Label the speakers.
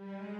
Speaker 1: Mm-hmm.